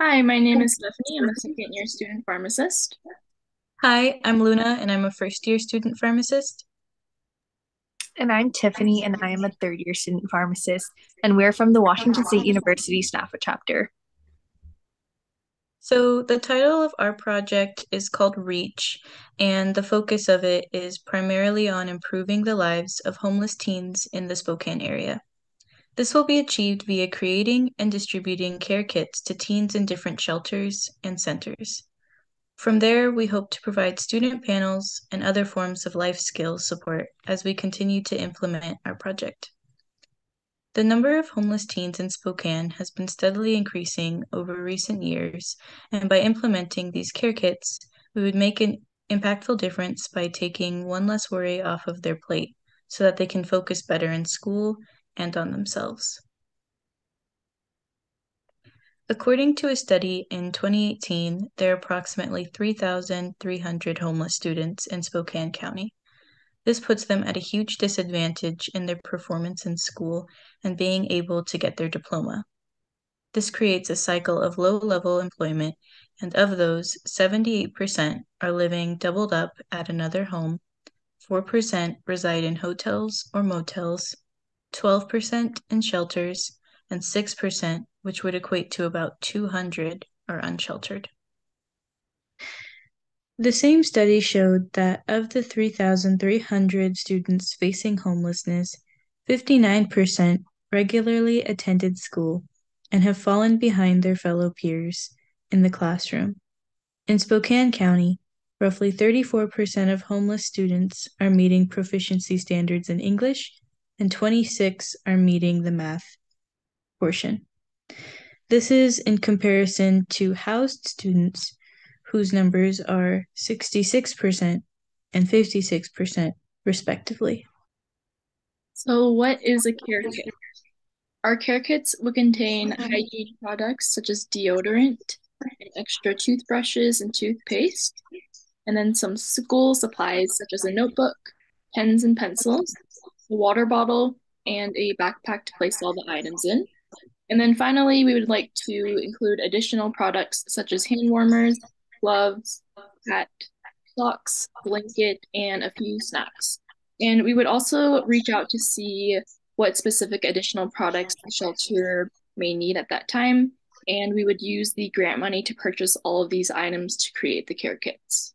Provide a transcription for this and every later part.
Hi, my name is Stephanie. I'm a second year student pharmacist. Hi, I'm Luna, and I'm a first year student pharmacist. And I'm Tiffany, and I am a third year student pharmacist, and we're from the Washington State University SNPhA chapter. So, the title of our project is called REACH, and the focus of it is primarily on improving the lives of homeless teens in the Spokane area. This will be achieved via creating and distributing care kits to teens in different shelters and centers. From there, we hope to provide student panels and other forms of life skills support as we continue to implement our project. The number of homeless teens in Spokane has been steadily increasing over recent years, and by implementing these care kits, we would make an impactful difference by taking one less worry off of their plate so that they can focus better in school and on themselves. According to a study in 2018, there are approximately 3,300 homeless students in Spokane County. This puts them at a huge disadvantage in their performance in school and being able to get their diploma. This creates a cycle of low level employment, and of those, 78% are living doubled up at another home, 4% reside in hotels or motels, 12% in shelters, and 6%, which would equate to about 200, are unsheltered. The same study showed that of the 3,300 students facing homelessness, 59% regularly attended school and have fallen behind their fellow peers in the classroom. In Spokane County, roughly 34% of homeless students are meeting proficiency standards in English, and 26 are meeting the math portion. This is in comparison to housed students whose numbers are 66% and 56%, respectively. So, what is a care kit? Our care kits will contain hygiene products such as deodorant, and extra toothbrushes and toothpaste, and then some school supplies such as a notebook, pens and pencils, a water bottle, and a backpack to place all the items in. And then finally, we would like to include additional products such as hand warmers, gloves, hat, socks, blanket, and a few snacks. And we would also reach out to see what specific additional products the shelter may need at that time. And we would use the grant money to purchase all of these items to create the care kits.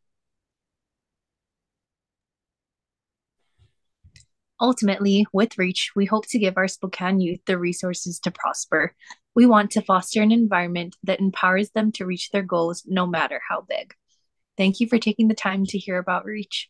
Ultimately, with REACH, we hope to give our Spokane youth the resources to prosper. We want to foster an environment that empowers them to reach their goals no matter how big. Thank you for taking the time to hear about REACH.